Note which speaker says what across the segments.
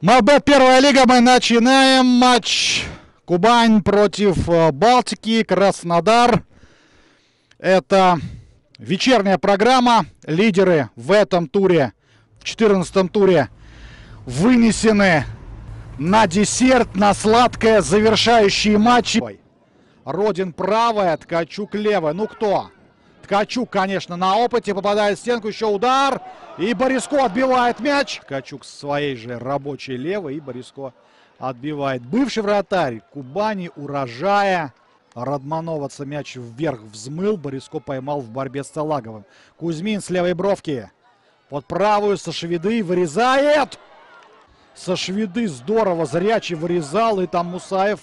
Speaker 1: Мобет первая лига. Мы начинаем матч Кубань против э, Балтики, Краснодар. Это вечерняя программа. Лидеры в этом туре, в 14 туре, вынесены на десерт, на сладкое, завершающие матчи. Родин правая, Ткачук левая. Ну кто? Ткачук, конечно, на опыте попадает в стенку. Еще удар. И Бориско отбивает мяч. Ткачук своей же рабочей левой. И Бориско отбивает. Бывший вратарь Кубани, урожая. Радмановаться мяч вверх взмыл. Бориско поймал в борьбе с Салаговым. Кузьмин с левой бровки. Под правую Сашвиды вырезает. Сашвиды здорово зрячий вырезал. И там Мусаев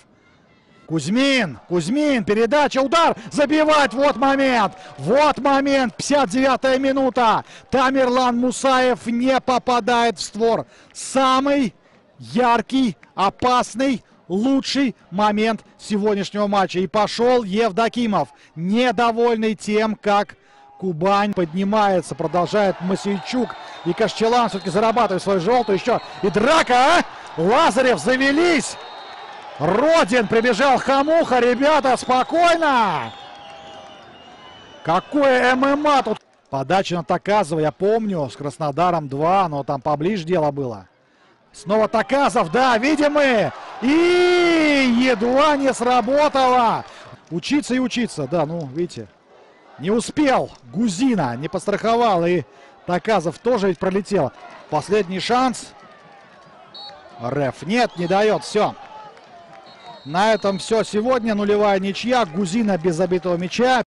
Speaker 1: Кузьмин, Кузьмин, передача, удар, забивать, вот момент, вот момент, 59-я минута. Тамерлан Мусаев не попадает в створ. Самый яркий, опасный, лучший момент сегодняшнего матча. И пошел Евдокимов, недовольный тем, как Кубань поднимается, продолжает Масейчук. И Кашчелан все-таки зарабатывает свою желтую еще. И драка, а? Лазарев завелись. Родин прибежал Хамуха. Ребята, спокойно. Какое ММА тут. Подача на Таказова, я помню, с Краснодаром 2, но там поближе дело было. Снова Таказов, да, видим мы. И едва не сработало. Учиться и учиться, да, ну, видите. Не успел Гузина, не постраховал. И Таказов тоже ведь пролетел. Последний шанс. Реф нет, не дает, все. На этом все сегодня. Нулевая ничья. Гузина без забитого мяча.